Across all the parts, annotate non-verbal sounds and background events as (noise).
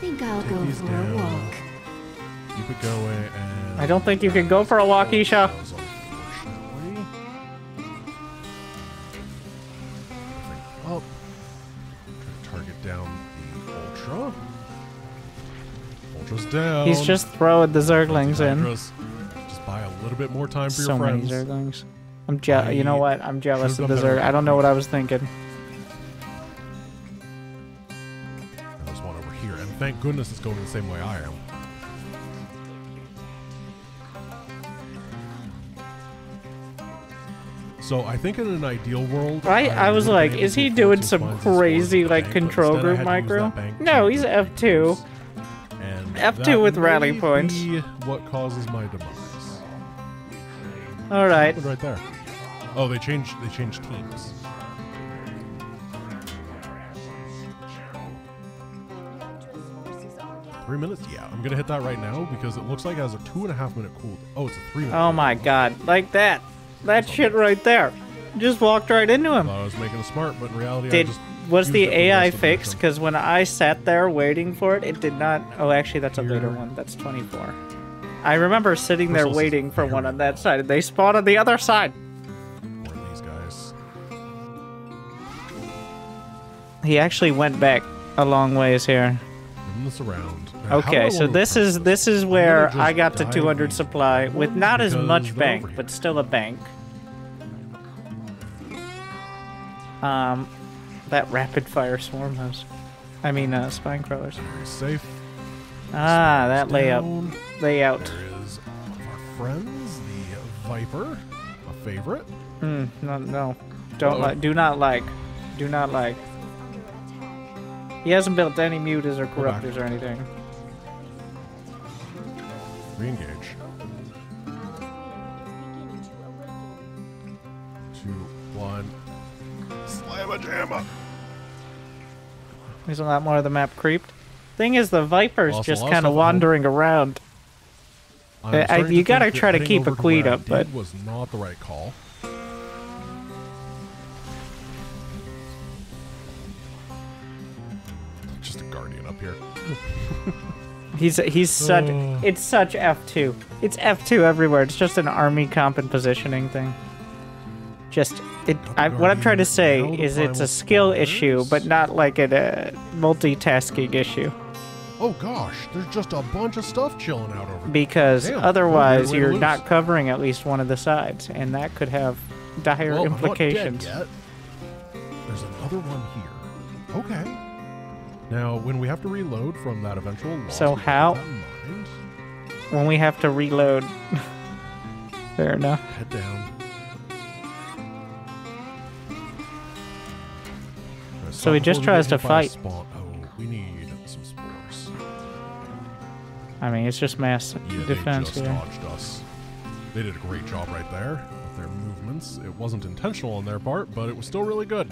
think I'll Take go these for down. a walk. Keep it going and... I don't think you can go for a walk, Izsha. Unfortunately. Oh. Up. Target down the Ultra. Ultra's down. He's just throwing the Zerglings in. Just buy a little bit more time for So your many. Zerglings. I'm je- You know what? I'm jealous of the Zerg. I don't know what I was thinking. Thank goodness it's going the same way I am. So I think in an ideal world, I, I was like, is he doing some crazy like bank, control group had to use micro? No, he's F2. F2 with rally points. what causes my demise. All right. Right there. Oh, they changed. They changed teams. Three minutes? Yeah, I'm gonna hit that right now because it looks like it has a two and a half minute cooldown. Oh, it's a three minute. Oh my god. Like that. That shit right there. Just walked right into I him. thought I was making it smart, but in reality, I Did just was the it for the AI fixed? Because when I sat there waiting for it, it did not. Oh, actually, that's a later one. That's 24. I remember sitting there waiting for one on that side, and they spawned on the other side. These guys. He actually went back a long ways here. Moving this around. Now, how do I Okay, so this is this is where I got to 200 supply with not as much bank, but still a bank. Um, that rapid fire swarm hosts. I mean, uh, spine crawlers. Safe. Ah, that layout. Layout. There is our friends, the Viper, a favorite. Hmm. No, no. Don't like. Do not like. Do not like. He hasn't built any mutas or corruptors or anything. Re-engage. Two, one. Slam a jamma. There's a lot more of the map creeped. Thing is, the Viper's Lost just kind of wandering around. I'm uh, I- you to gotta try to keep a queen up, but- was not the right call. Just a guardian up here. (laughs) He's he's such Oh. it's such F2. It's F2 everywhere. It's just an army comp and positioning thing. Just it. I, what I'm trying to say is it's a skill issue, but not like a uh, multitasking issue. Oh gosh, there's just a bunch of stuff chilling out over there. Because Damn, otherwise, weird way to you're lose. not covering at least one of the sides, and that could have dire well, I'm not dead implications. There's another one here. Okay. Now, when we have to reload from that eventual loss, So how- mind. When we have to reload. (laughs) Fair enough. Head down. So he just tries to fight. Oh, we need some spores. I mean, it's just mass Yeah, defense they just here. dodged us. They did a great job right there with their movements. It wasn't intentional on their part, but it was still really good.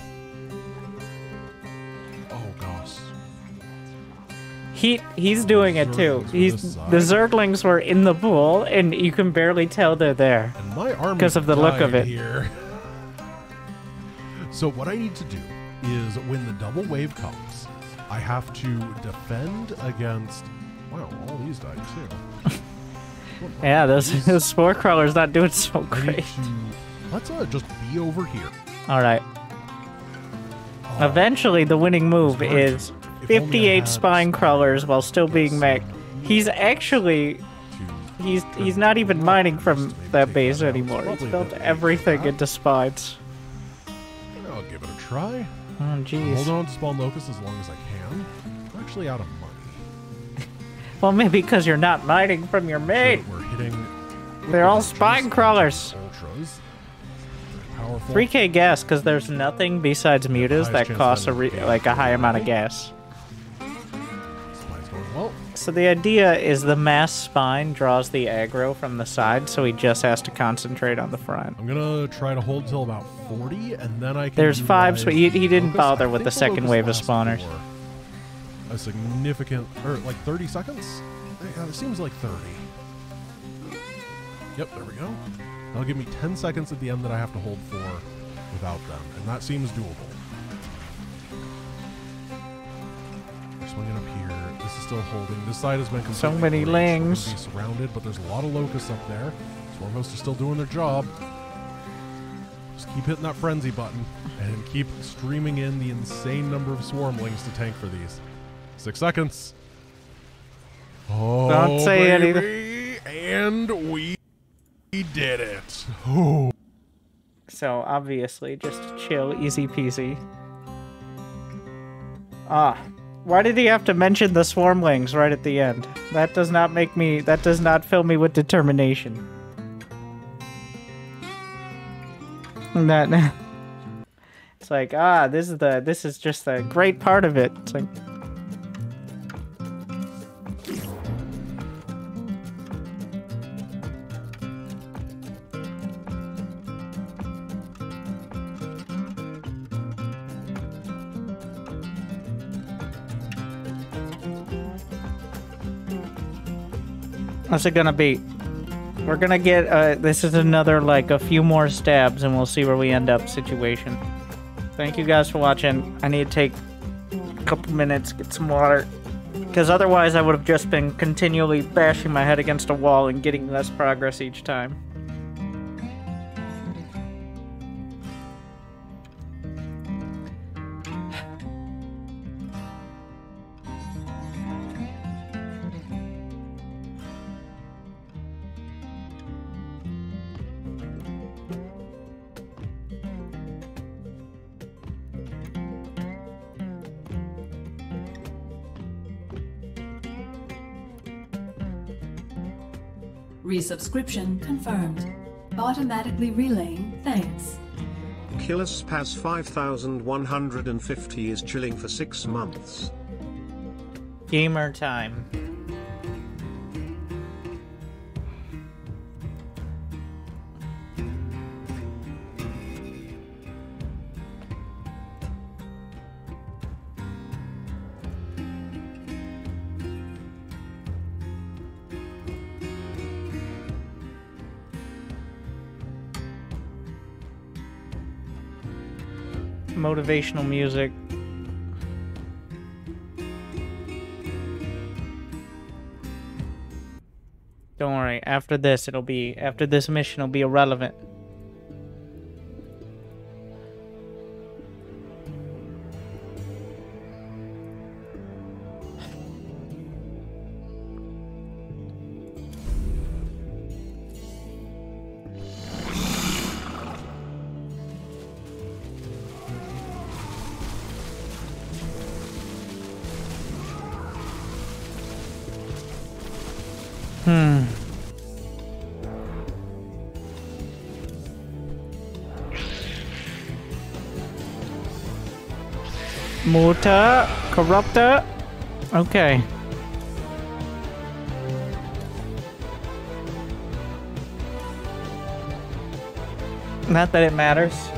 He he's doing it too. He's the. Zerglings were in the pool, and you can barely tell they're there. And my army 'Cause of the look of it. here. (laughs) so what I need to do is when the double wave comes, I have to defend against. Wow, all these died too. (laughs) Yeah, those, those spore crawlers not doing so great. to. Let's uh, just be over here. All right. Oh, Eventually, the winning move is If only I 58 spine crawlers while still being mech. He's actually he's he's not even mining from that base anymore. He's built everything into spines. I'll give it a try. Oh Hold on to spawn locust as long as I can. I'm actually out of money. (laughs) Well, maybe because you're not mining from your So we're hitting. They're all spine crawlers. Ultras. Powerful. 3k gas because there's nothing besides mutas that costs a re- like a high amount of gas. Spine's going well. So the idea is the mass spine draws the aggro from the side, so he just has to concentrate on the front. I'm gonna try to hold till about 40, and then I can. There's five, so he- he didn't bother with the second wave of spawners. A significant, or like 30 seconds. Yeah, uh, it seems like 30. Yep, there we go. That'll give me 10 seconds at the end that I have to hold for without them, and that seems doable. Swinging up here. Is still holding. This side has been completely So many lings. be surrounded, but there's a lot of locusts up there. Swarm hosts are still doing their job. Just keep hitting that frenzy button and keep streaming in the insane number of swarmlings to tank for these. Six seconds. Oh, Don't say anything. And we did it. Oh. So obviously, just chill, easy peasy. Ah, why did he have to mention the swarmlings right at the end? That does not make me. That does not fill me with determination. That. (laughs) It's like ah, this is the this is just the great part of it. It's like What's it gonna be? We're gonna get, uh, this is another, like, a few more stabs and we'll see where we end up situation. Thank you guys for watching. I need to take a couple minutes, get some water. Because otherwise I would have just been continually bashing my head against a wall and getting less progress each time. Resubscription confirmed. Automatically relaying thanks. Killer Spaz 5150 is chilling for 6 months. Gamer time. Motivational music. Don't worry, after this it'll be after this mission it'll be irrelevant. Muta, corruptor. Okay. Not that it matters.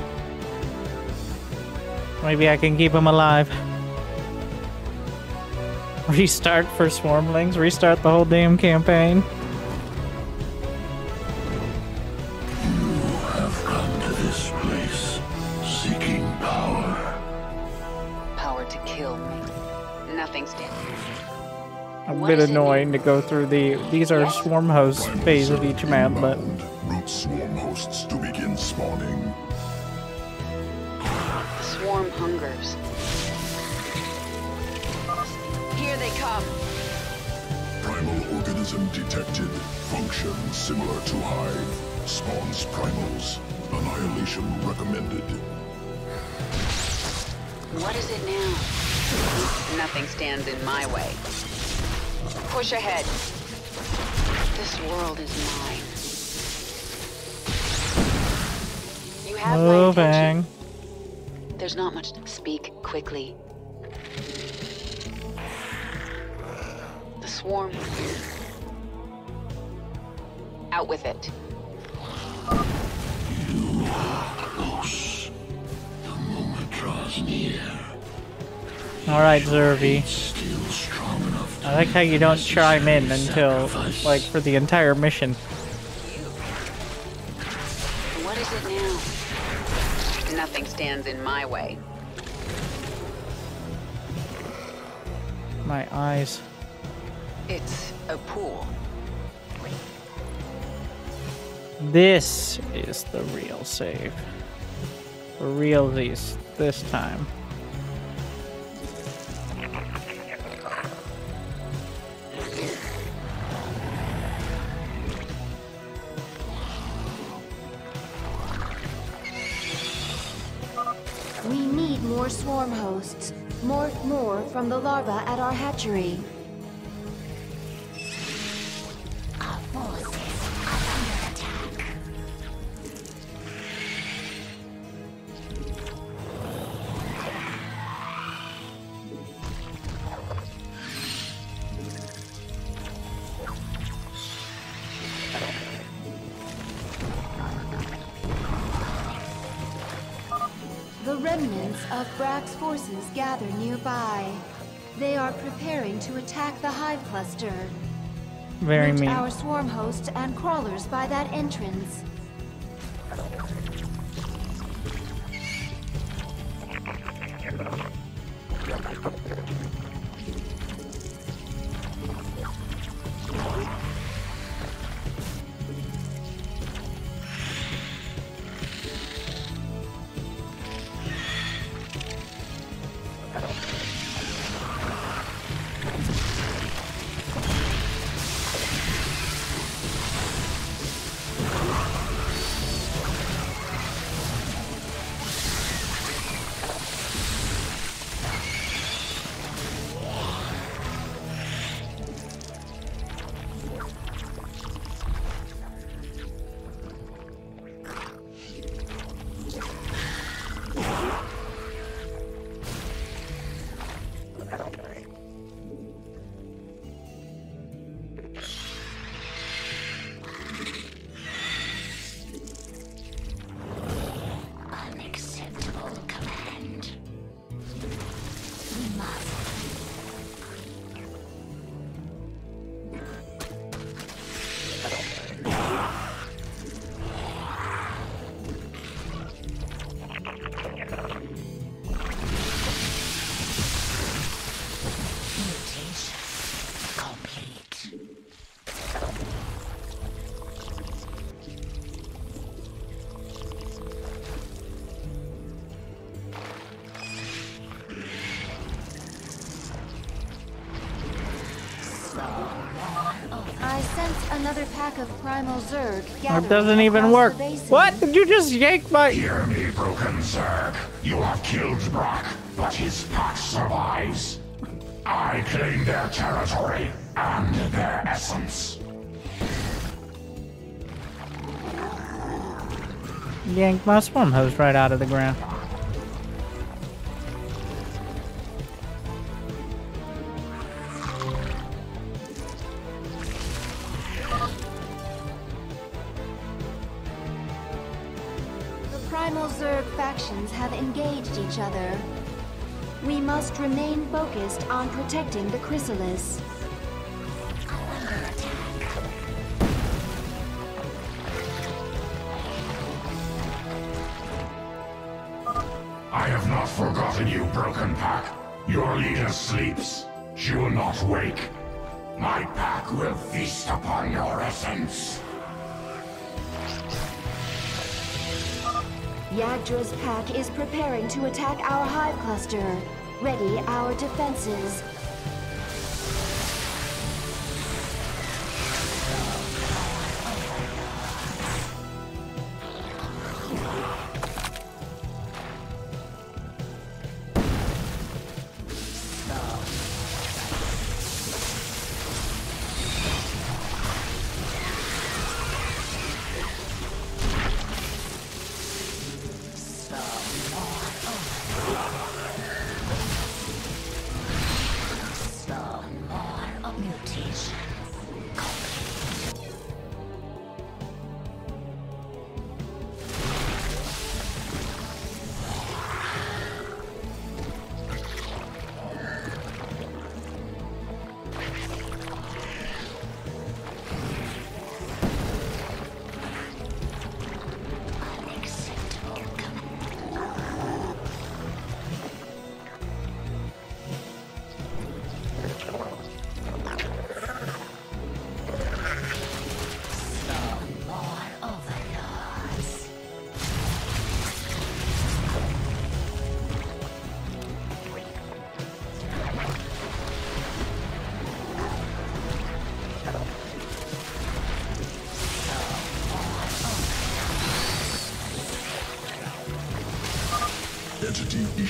Maybe I can keep him alive. (laughs) Restart for Swarmlings? Restart the whole damn campaign? Bit annoying to go through the. These are swarm host phase of each map, but Zervi. Still strong enough to I like how you don't chime in until, like, for the entire mission. What is it now? Nothing stands in my way. My eyes. It's a pool. This is the real save. For real these this time. Hatchery. Very Route mean. our swarm hosts and crawlers by that entrance. Another pack of primal Zerg It gathering doesn't even work. What? Did you just yank my Hear me, broken Zerg. You have killed Brakk, but his pack survives. I claim their territory and their essence. yank my swarm host right out of the ground? Cluster. Ready our defenses.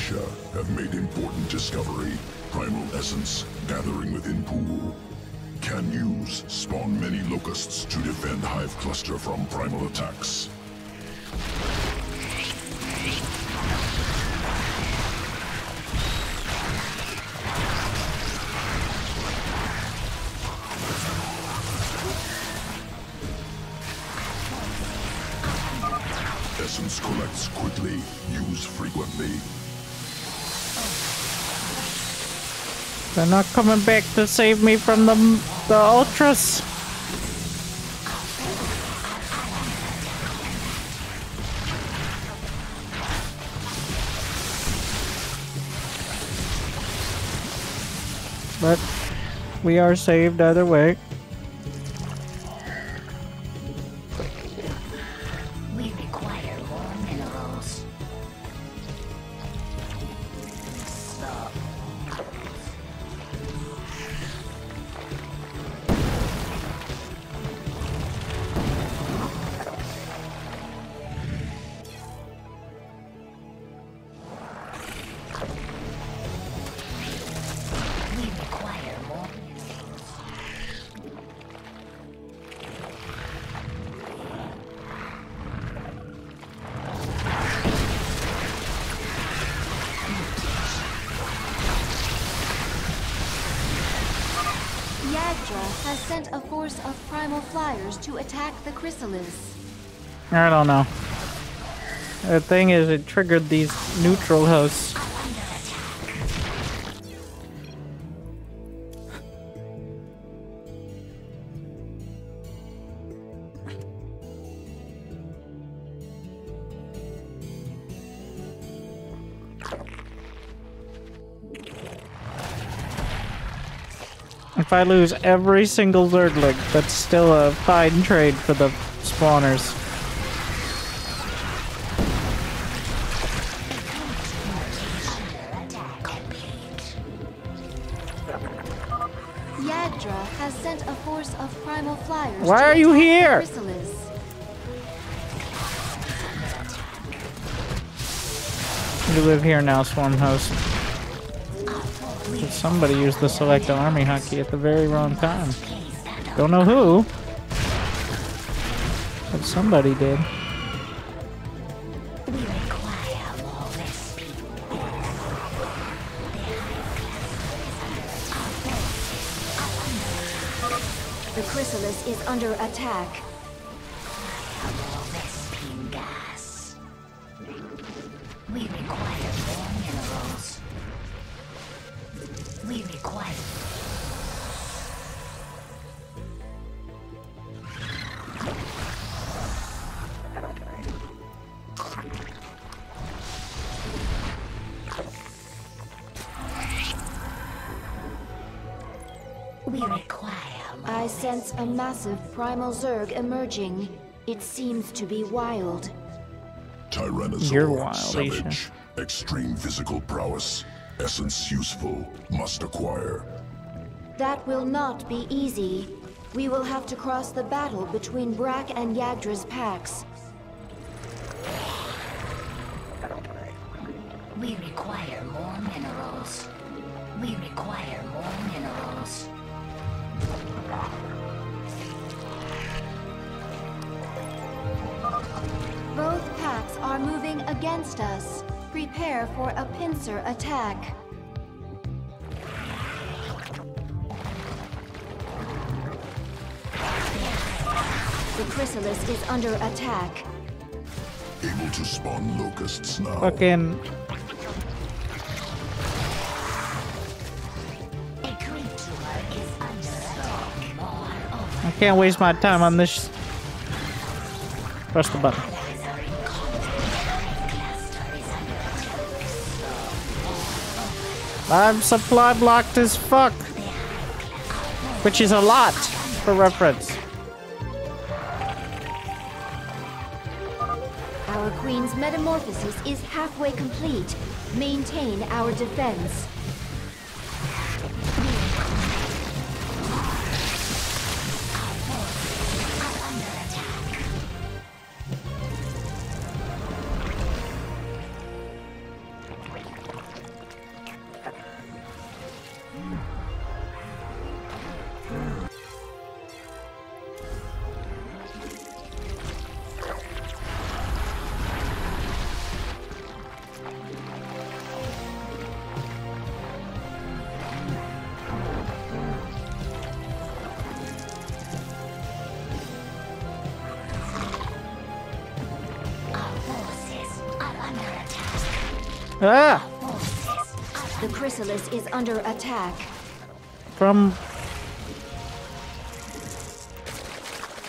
Have made important discovery. Primal essence gathering within pool. Can use spawn many locusts to defend Hive Cluster from primal attacks. They're not coming back to save me from the the ultras. But we are saved either way. Force of primal flyers to attack the chrysalis. I don't know. The thing is, it triggered these neutral hosts. I lose every single Zergling, that's still a fine trade for the spawners. Yagdra has sent a force of primal flyers Why are you here? You live here now, Swarm Host. Somebody used the select army hotkey at the very wrong time. Don't know who, but somebody did. The chrysalis is under attack. A massive primal Zerg emerging. It seems to be wild. Tyrannozor, You're wild, savage, Izsha. extreme physical prowess, essence useful, must acquire. That will not be easy. We will have to cross the battle between Brakk and Yagdra's packs. Prepare for a pincer attack. The chrysalis is under attack. Able to spawn locusts now. Fucking A creature is under attack. More of I can't waste my time on this. Press the button. I'm supply blocked as fuck. Which is a lot, for reference. Our queen's metamorphosis is halfway complete. Maintain our defense. Is under attack. From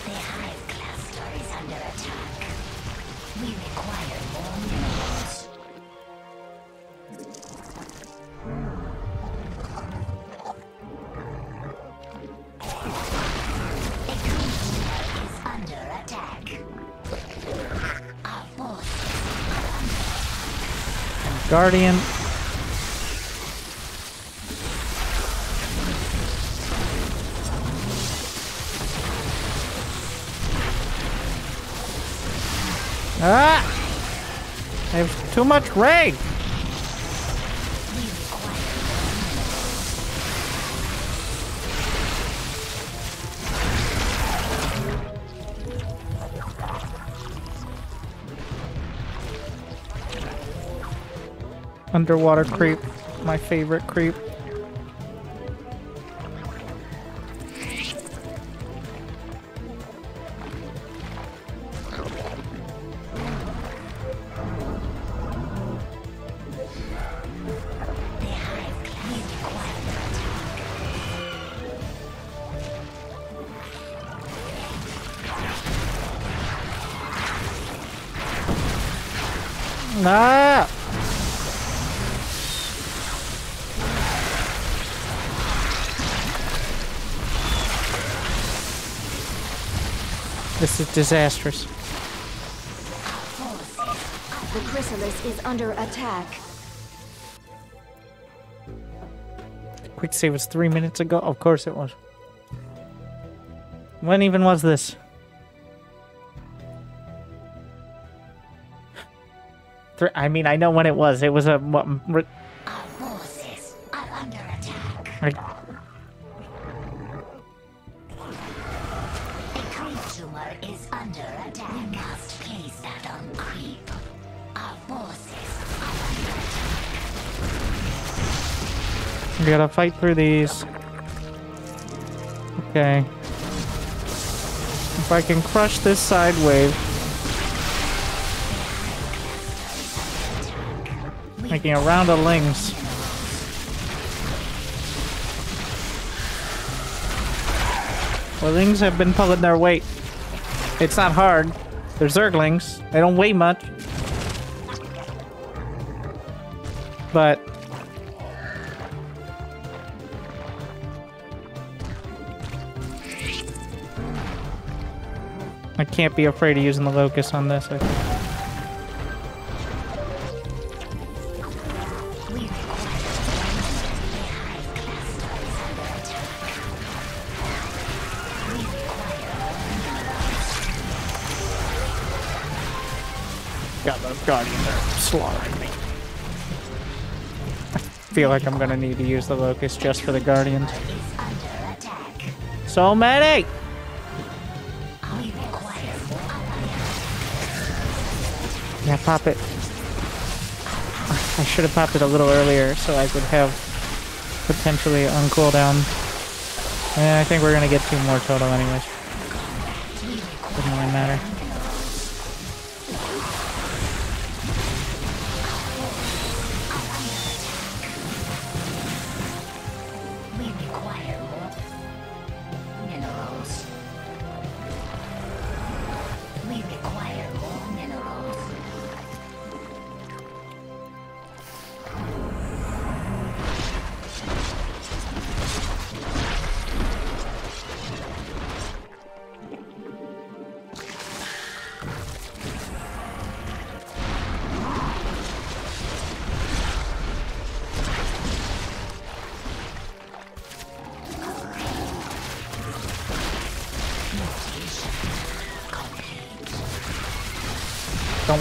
The hive cluster is under attack. We require more minerals. The creature is under attack. Our forces Guardian. Too much rage. Underwater creep, my favorite creep. Disastrous. The chrysalis is under attack. Quick save was three minutes ago. Of course it was. When even was this? Three, I mean, I know when it was. It was a what? Our forces are under attack. I- We gotta fight through these. Okay. If I can crush this side wave. Making a round of lings. Well, lings have been pulling their weight. It's not hard. They're zerglings. They don't weigh much. Can't be afraid of using the locust on this. I think. Got the guardian there slaughtering me. I (laughs) feel like I'm gonna need to use the locust just for the guardians. So many! Yeah, pop it. I should have popped it a little earlier so I could have potentially on cooldown. Yeah, I think we're gonna get two more total anyways. Doesn't really matter.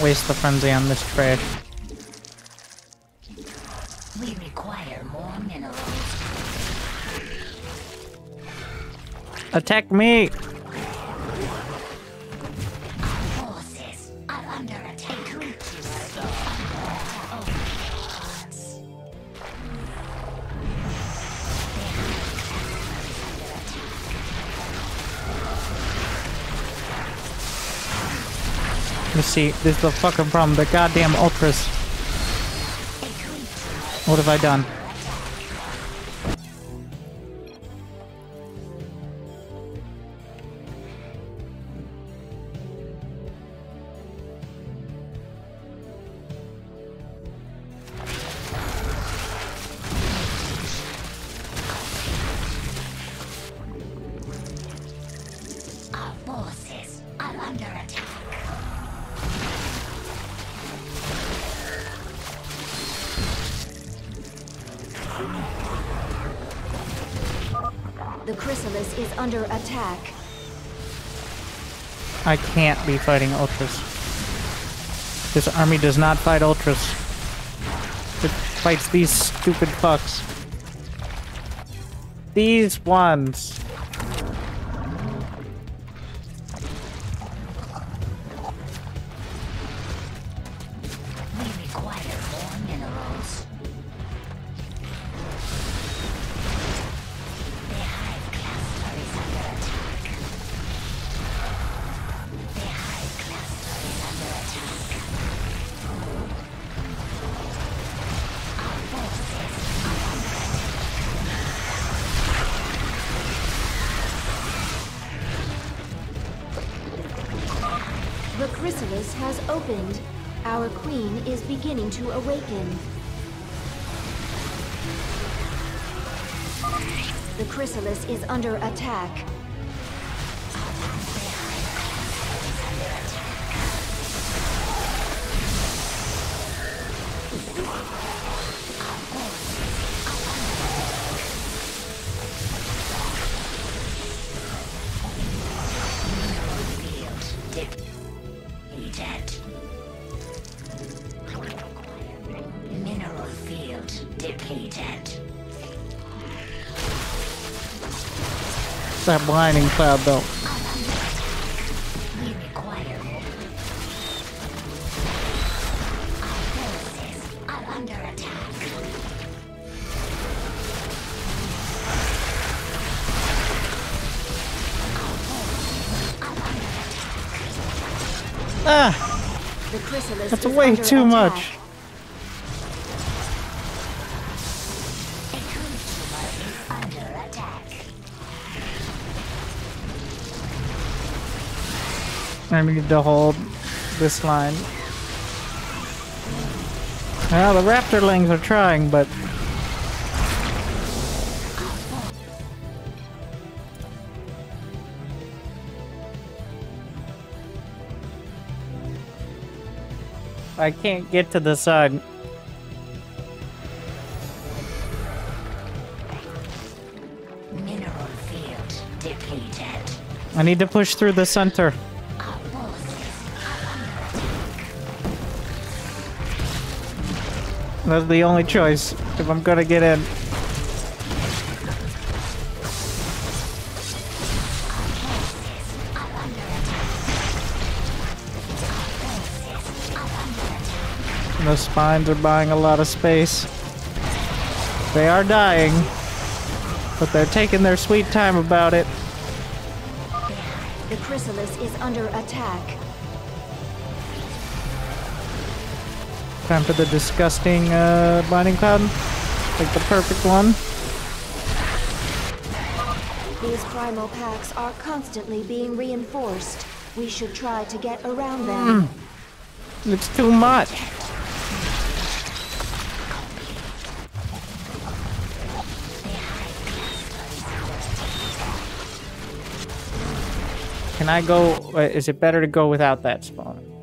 Waste the frenzy on this trash. We require more minerals. Attack me! this is the fucking problem. The goddamn ultras. What have I done? Is under attack. I can't be fighting ultras. This army does not fight ultras. It fights these stupid fucks. These ones. To awaken. The chrysalis is under attack. That blinding cloud belt. We require more. Our forces are under attack. Ah, The that's way too attack. much. I need to hold this line. Well, the raptorlings are trying, but I can't get to the side. Mineral field depleted. I need to push through the center. That's the only choice if I'm gonna get in. The spines are buying a lot of space. They are dying, but they're taking their sweet time about it. The chrysalis is under attack. Time for the disgusting uh, binding cloud. Like the perfect one. These primal packs are constantly being reinforced. We should try to get around them. It's too much. Can I go? uh, Is it better to go without that spawner?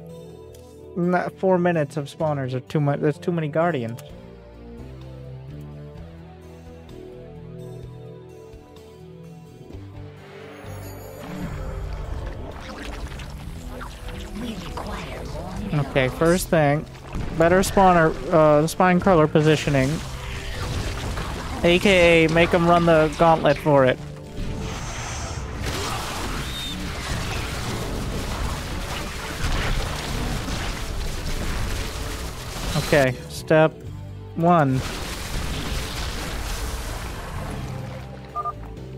Not four minutes of spawners are too much. There's too many guardians. Okay, first thing, better spawner, uh, spine crawler positioning. AKA, make them run the gauntlet for it. Okay, step one.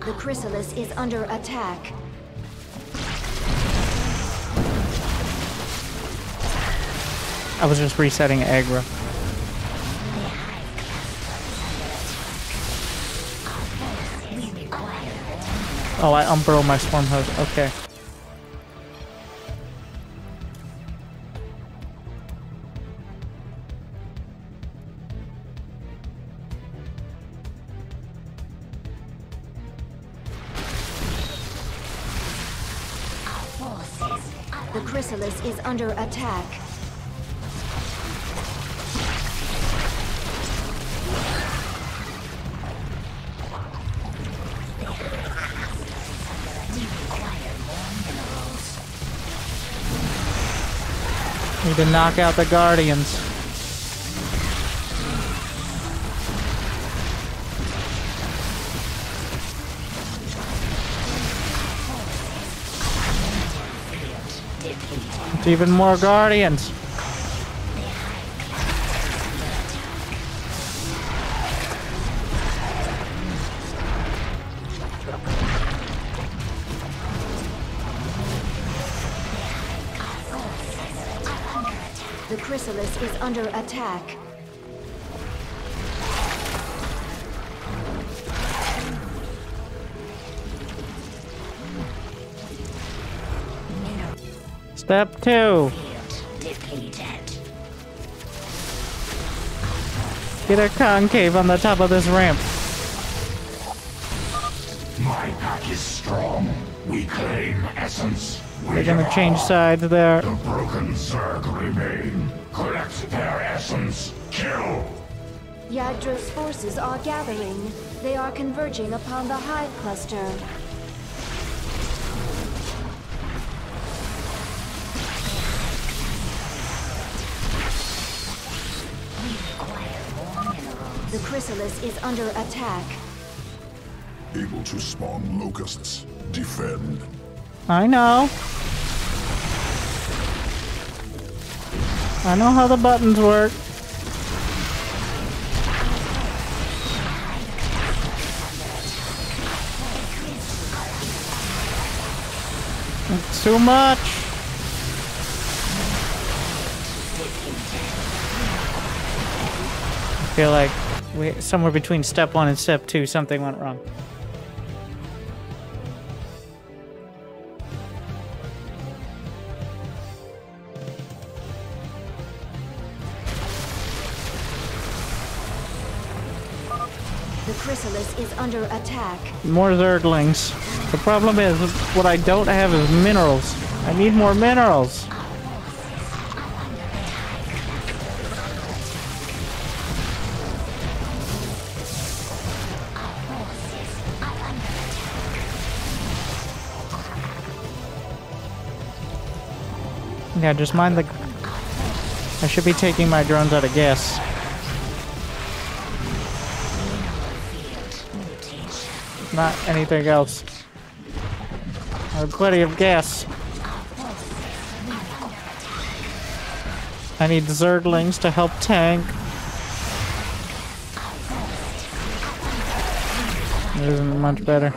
The chrysalis is under attack. I was just resetting Agra. Oh, I unburrow my swarm host. Okay. Is under attack. Need to knock out the guardians. Even more guardians. The chrysalis is under attack. Step two. Get a concave on the top of this ramp. My pack is strong. We claim essence. We They're gonna change sides there. The broken Zerg remain. Collect their essence. Kill. Yagdra's forces are gathering. They are converging upon the hive cluster. The chrysalis is under attack. Able to spawn locusts. Defend. I know. I know how the buttons work. It's too much. I feel like we somewhere between step one and step two, something went wrong. The chrysalis is under attack. More Zerglings. The problem is, what I don't have is minerals. I need more minerals. Yeah, just mind the... I should be taking my drones out of gas. Not anything else. I have plenty of gas. I need Zerglings to help tank. It isn't much better.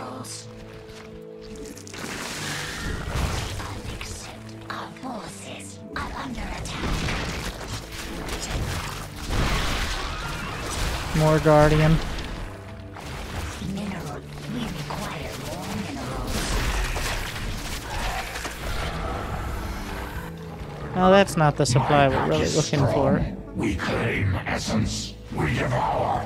More Guardian. Mineral. We require more minerals. Oh, that's not the supply we're really looking strong. for. We claim essence. We devour.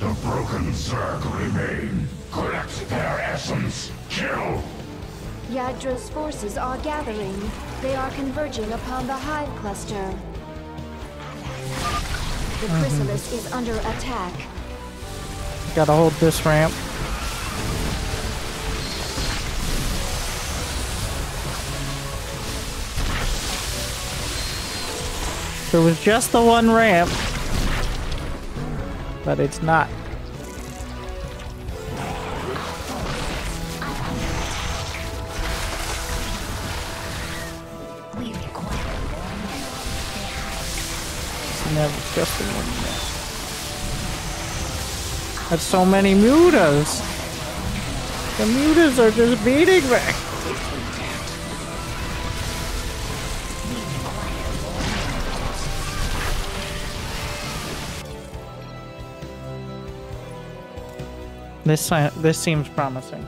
The broken Zerg remain. Collect their essence. Kill. Yagdra's forces are gathering. They are converging upon the hive cluster. The chrysalis is under attack. Gotta hold this ramp. There was just the one ramp, but it's not. The one. That's so many mutas. The mutas are just beating me. This uh, this seems promising.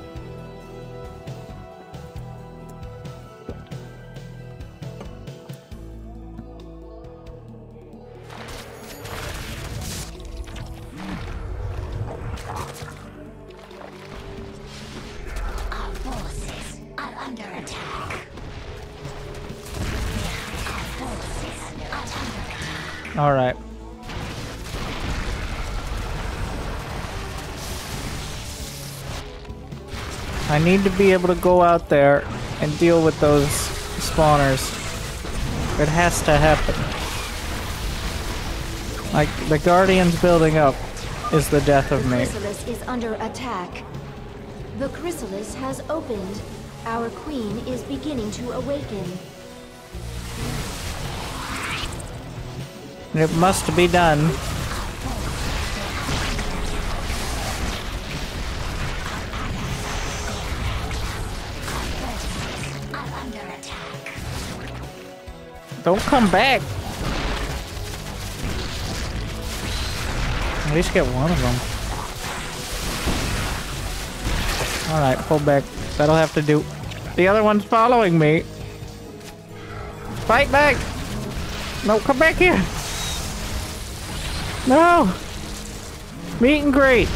Need to be able to go out there and deal with those spawners. It has to happen. Like, the Guardians building up is the death of me. The chrysalis is under attack. The chrysalis has opened. Our queen is beginning to awaken. It must be done. Don't come back. At least get one of them. Alright, pull back. That'll have to do. The other one's following me. Fight back! No, come back here! No! Meet and greet!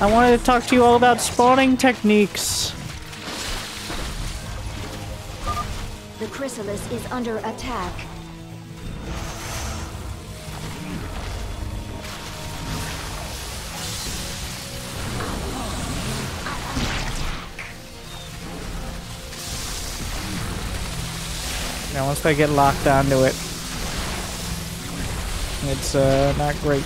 I wanted to talk to you all about spawning techniques. The chrysalis is under attack. Now, once they get locked onto it, it's uh, not great.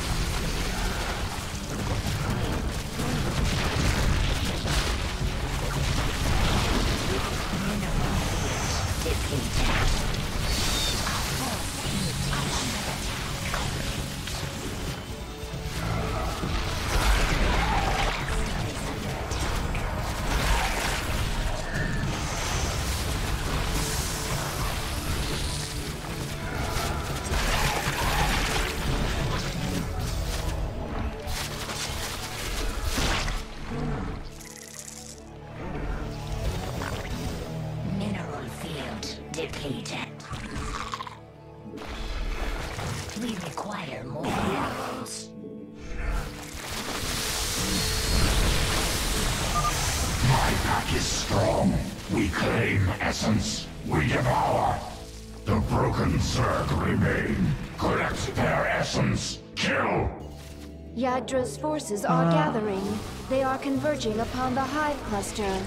Forces are ah. gathering. They are converging upon the hive cluster.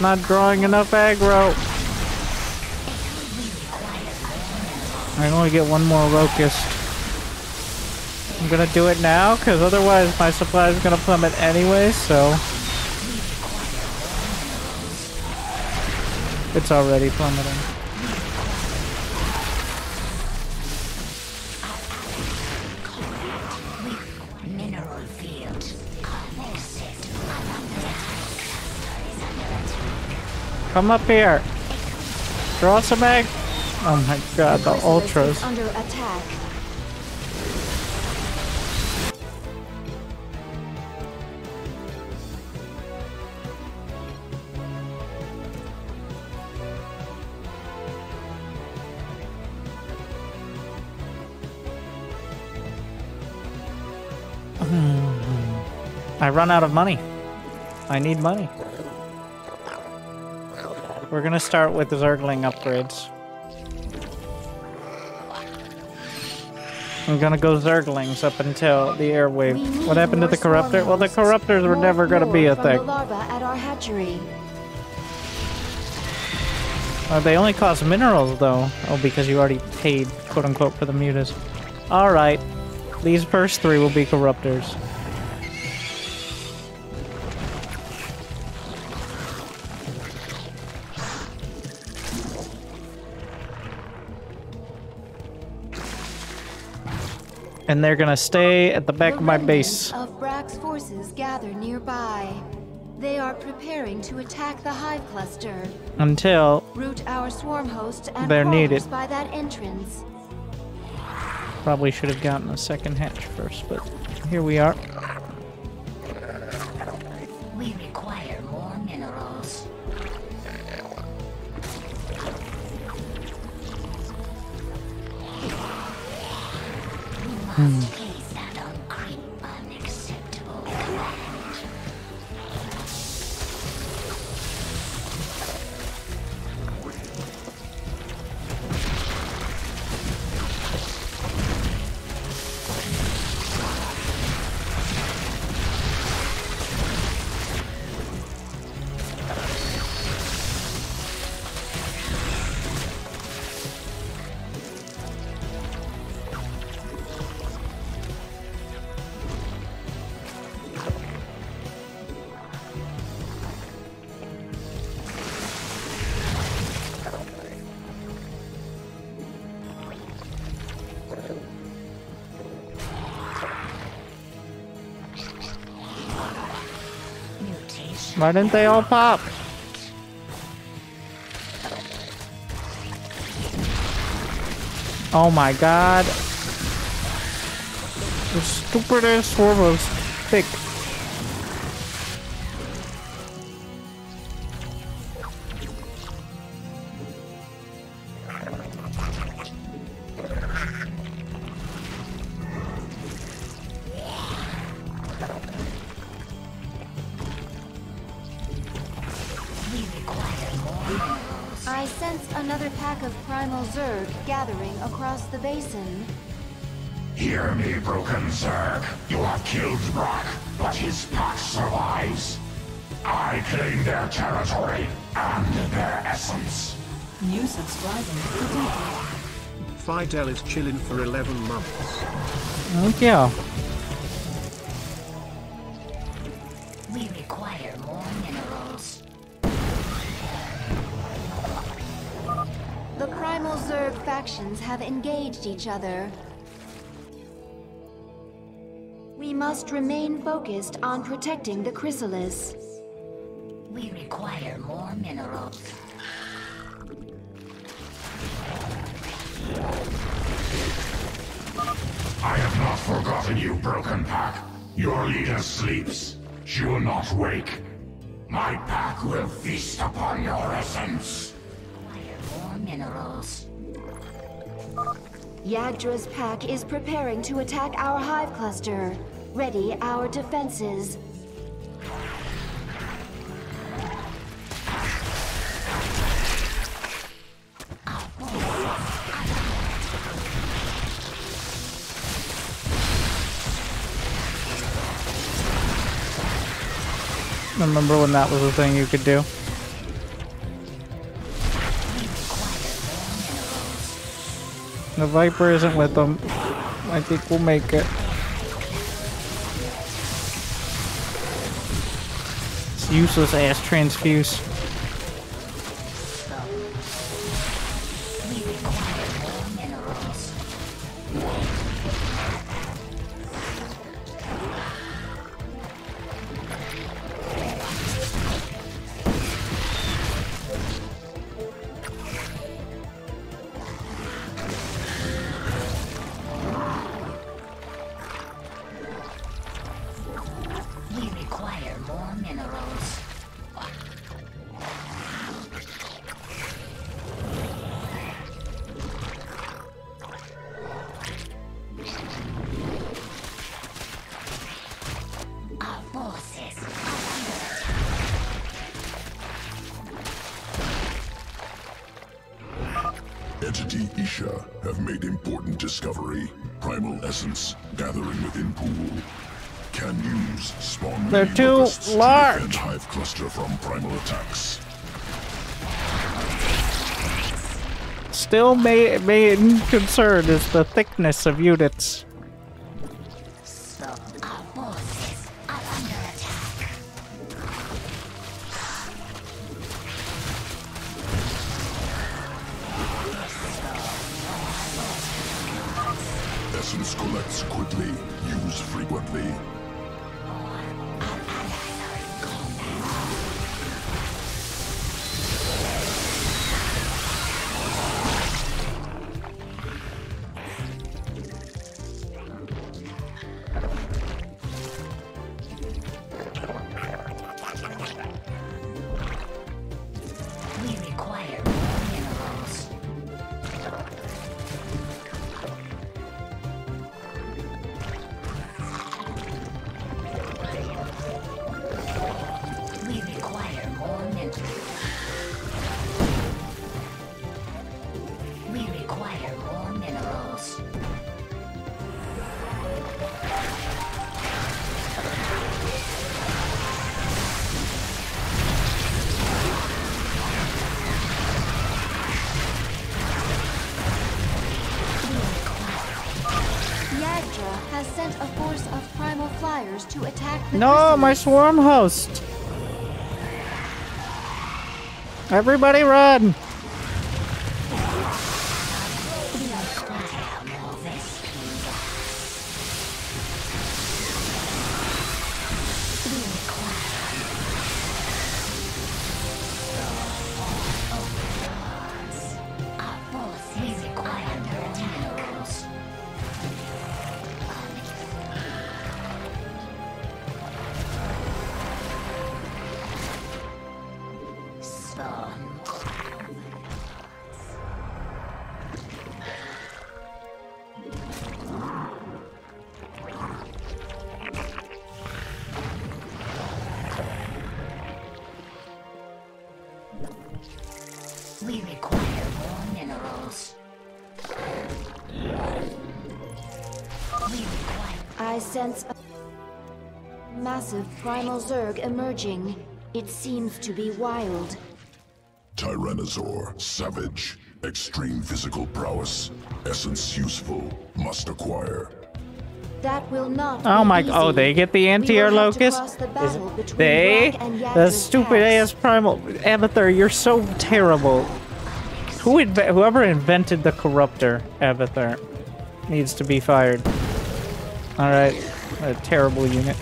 Not drawing enough aggro. I only get one more locust. I'm gonna do it now, because otherwise my supply is gonna plummet anyway, so... It's already plummeting. Come up here. Draw some egg. Oh my god, the ultras. under attack. Hmm. I run out of money. I need money. We're gonna start with the Zergling upgrades. I'm gonna go Zerglings up until the airwave. What happened to the Corruptor? Well, the Corruptors were never gonna be a thing. The larva at our hatchery. Uh, they only cost minerals, though. Oh, because you already paid, quote unquote, for the mutas. Alright. These first three will be Corruptors. And they're gonna stay at the back The of my base. Of Brakk's forces gather nearby. They are preparing to attack the hive cluster. Until Root our swarm host and They're needed. by that entrance. probably should have gotten a second hatch first, but here we are. We Why didn't they all pop? Oh my god. The stupidest was thick. Broken Zerg. You have killed Brakk, but his pack survives. I claim their territory and their essence. New subscriber. Fidel is chilling for 11 months. Thank you. We require more minerals. The primal Zerg factions have engaged each other. Must remain focused on protecting the chrysalis. We require more minerals. I have not forgotten you, Broken Pack. Your leader sleeps. She will not wake. My pack will feast upon your essence. Require more minerals. Yagdra's pack is preparing to attack our hive cluster. Ready our defenses. Remember when that was a thing you could do? The Viper isn't with them. I think we'll make it. Useless ass transfuse. Primal attacks. Still, ma- main concern is the thickness of units. No, my swarm host. Everybody run. Sense a massive primal zerg emerging. It seems to be wild. Tyrannozor, savage, extreme physical prowess, essence useful, must acquire. That will not Oh be my! easy. Oh, they get the anti-air have locust. the Is battle it between they? The stupid packs. ass primal Abathur. You're so terrible. Who inve- whoever invented the corruptor Abathur needs to be fired. All right, a terrible unit.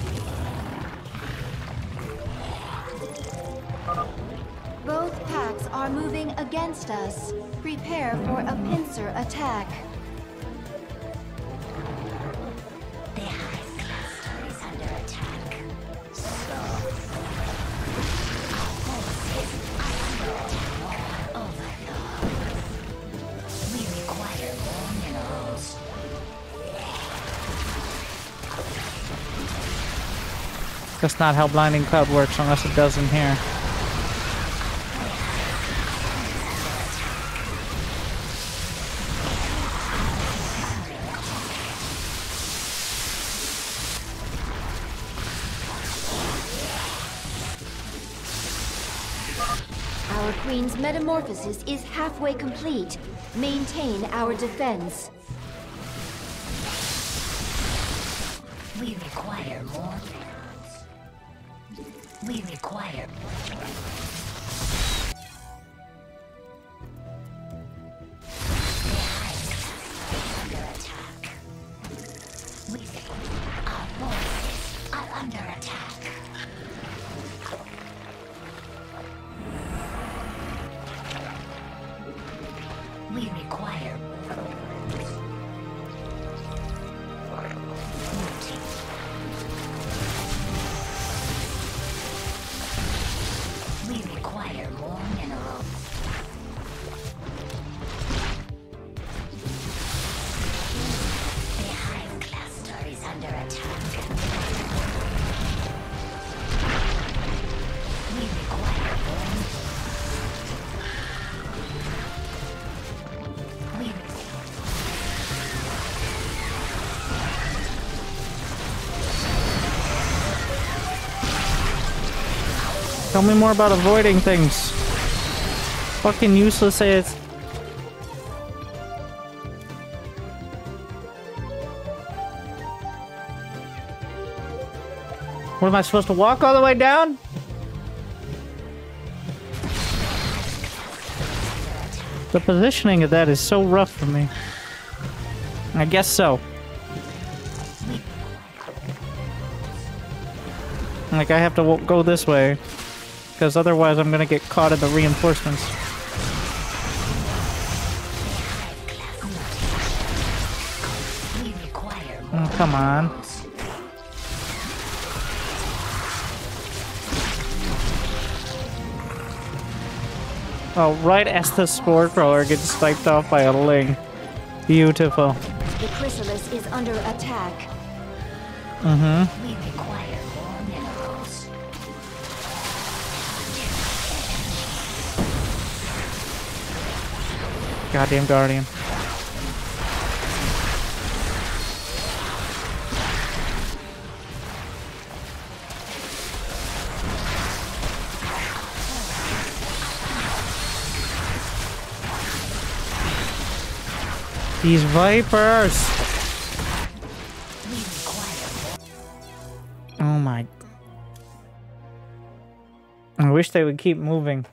That's not how blinding cloud works, unless it does in here. Our queen's metamorphosis is halfway complete. Maintain our defense. We require more Tell me more about avoiding things. Fucking useless ass. What am I supposed to walk all the way down? The positioning of that is so rough for me. I guess so. Like I have to go this way, because otherwise I'm gonna get caught in the reinforcements. we require more. Oh, come on. Oh, right as the spore crawler gets sniped off by a ling. Beautiful. The chrysalis is under attack. Mm-hmm. Goddamn guardian. These vipers. Oh my. I wish they would keep moving.